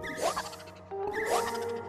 What?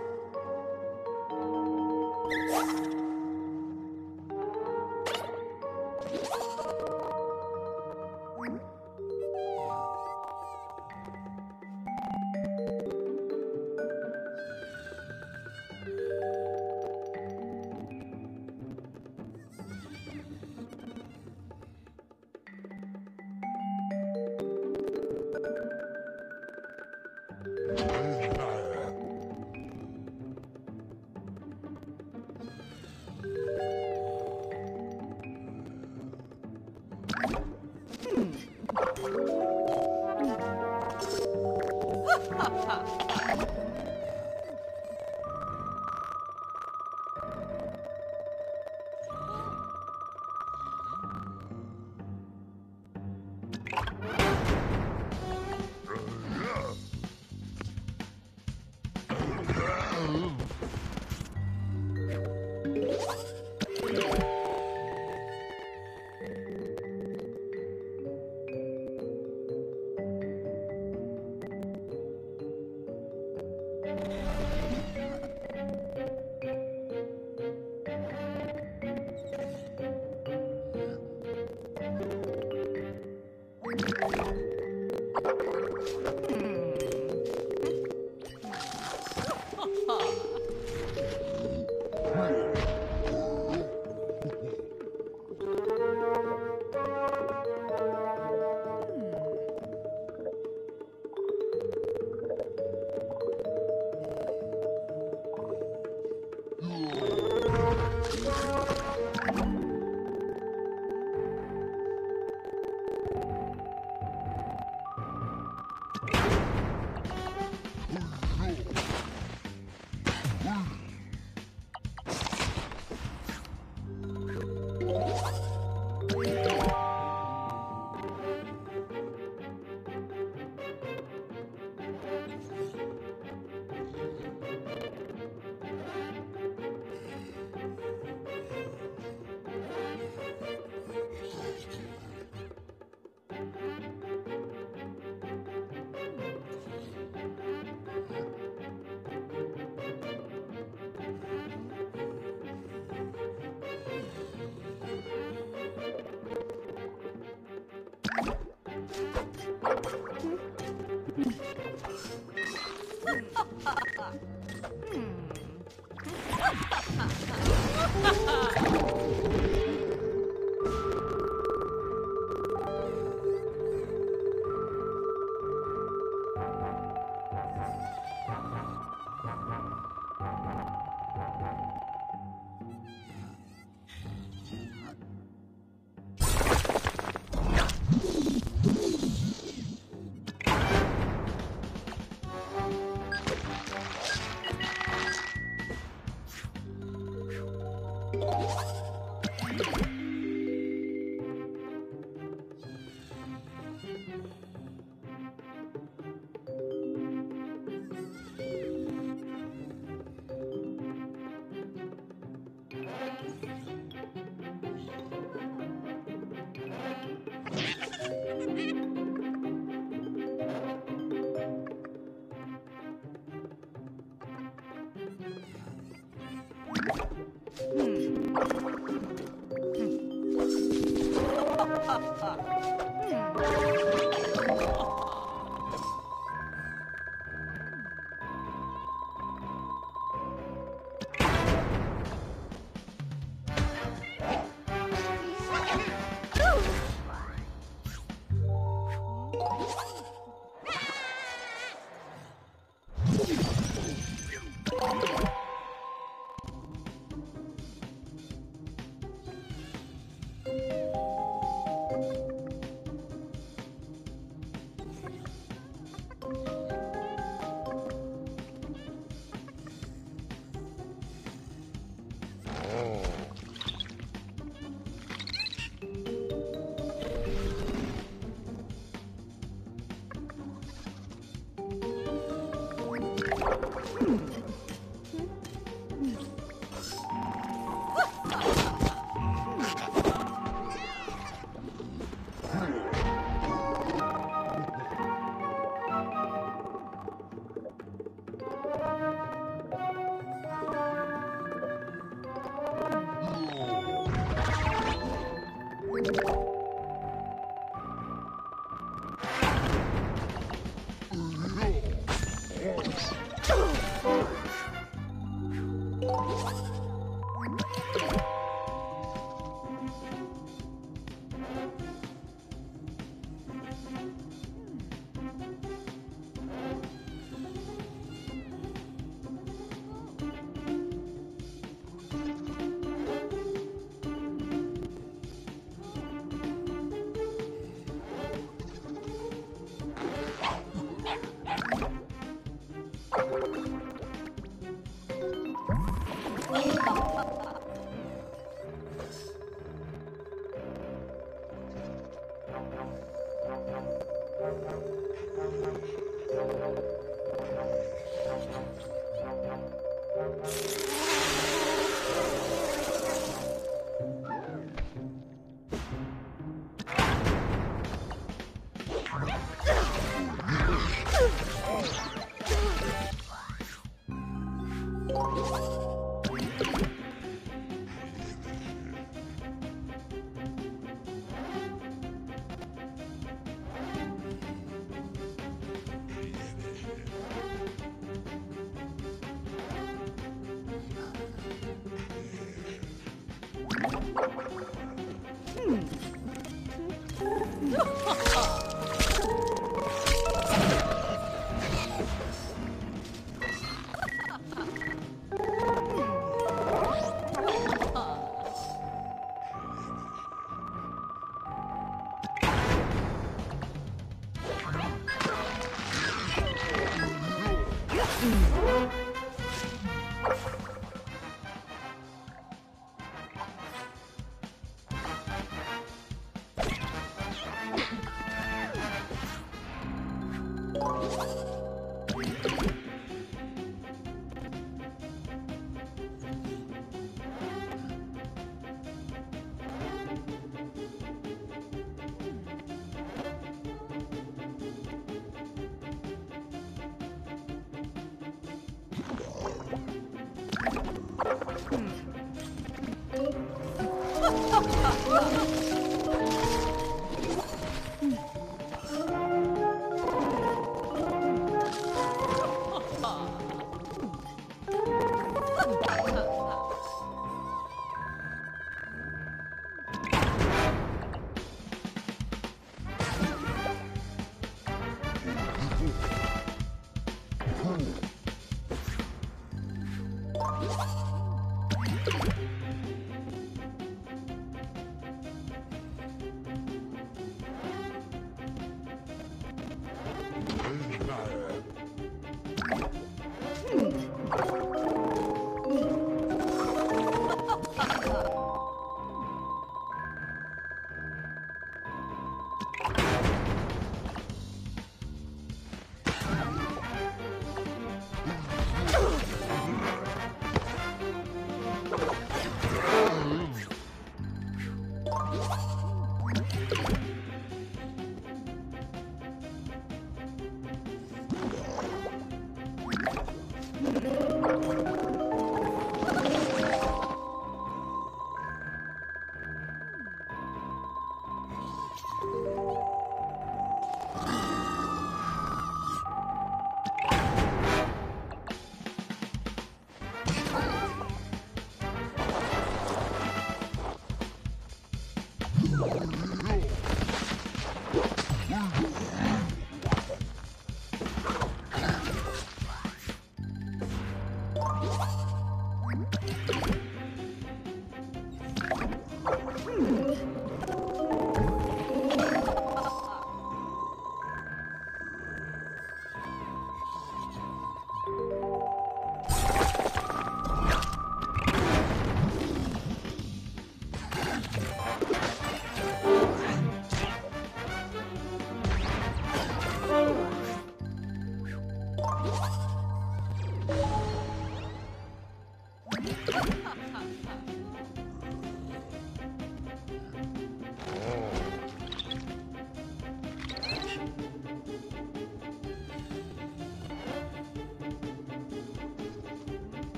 Ooh. you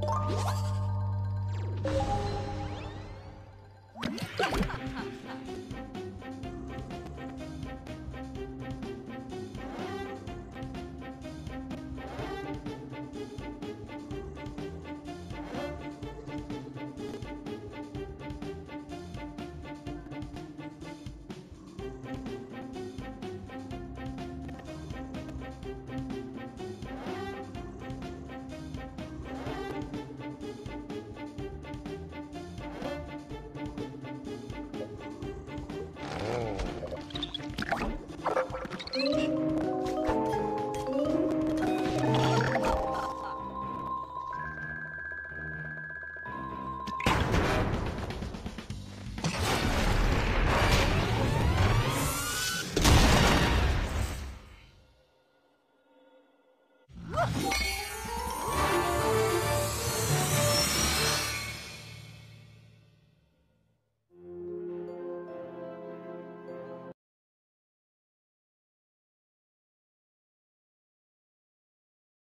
Ha ha ha!